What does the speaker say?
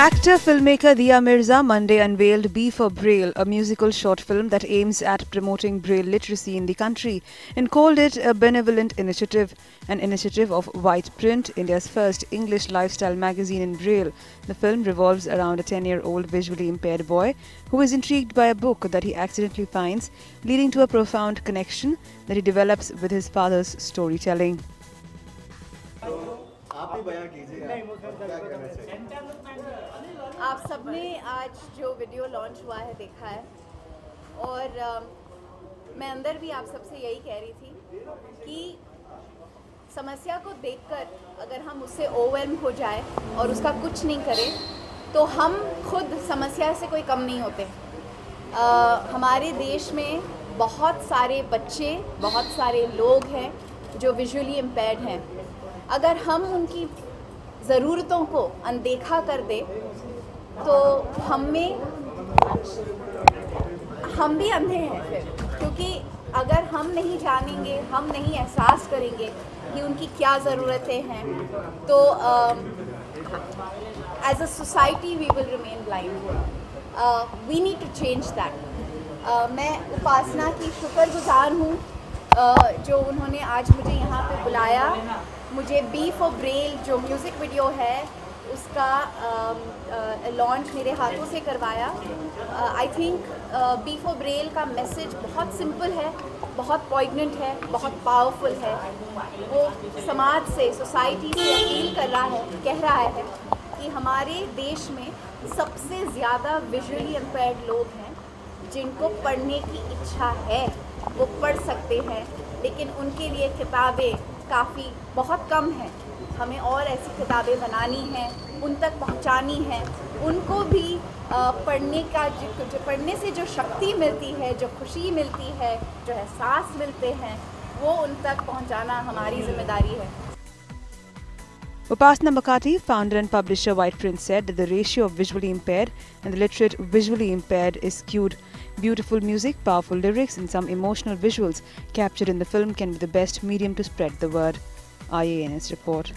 Actor filmmaker Dia Mirza Monday unveiled B for Braille, a musical short film that aims at promoting Braille literacy in the country, and called it a benevolent initiative, an initiative of White Print, India's first English lifestyle magazine in Braille. The film revolves around a 10 year old visually impaired boy who is intrigued by a book that he accidentally finds, leading to a profound connection that he develops with his father's storytelling. आप ही बयां कीजिए आप चाहिए? आप सबने आज जो video launch हुआ है देखा है। और मैं अंदर भी आप सबसे यही कह रही थी कि समस्या को देखकर अगर हम उससे ओवरम हो जाए और उसका कुछ नहीं करें तो हम खुद समस्या से कोई कम नहीं होते। अ, हमारे देश में बहुत सारे बच्चे बहुत सारे लोग हैं जो विजुअली इम्पेयर्ड हैं। अगर हम उनकी ज़रूरतों को अनदेखा कर दें तो हम में, हम भी अंधे हैं फिर। क्योंकि अगर हम नहीं जानेंगे, हम नहीं एहसास करेंगे कि उनकी क्या ज़रूरतें हैं तो as a society we will remain blind we need to change that मैं उपासना की शुक्रगुजार हूँ। जो उन्होंने आज मुझे यहाँ पे बुलाया, मुझे बी फॉर ब्रेल जो म्यूज़िक वीडियो है, उसका लॉन्च मेरे हाथों से करवाया। I think B for Braille का मैसेज बहुत सिंपल है, बहुत पॉइगनेंट है, बहुत पावरफुल है। वो समाज से सोसाइटी से अपील कर रहा है, कह रहा है कि हमारे देश में सबसे ज़्यादा विजुअली इम्पेयर्ड लोग हैं, जिनको पढ़ने की इच्छा है। वो पढ़ सकते हैं, लेकिन उनके लिए किताबें काफ़ी बहुत कम हैं। हमें और ऐसी किताबें बनानी हैं, उन तक पहुंचानी हैं। उनको भी पढ़ने का जो जो पढ़ने से जो शक्ति मिलती है, जो खुशी मिलती है, जो एहसास मिलते हैं, वो उन तक पहुंचाना हमारी ज़िम्मेदारी है। Upasana Makati, founder and publisher White Prince, said that the ratio of visually impaired and the literate visually impaired is skewed. Beautiful music, powerful lyrics, and some emotional visuals captured in the film can be the best medium to spread the word. IANS report.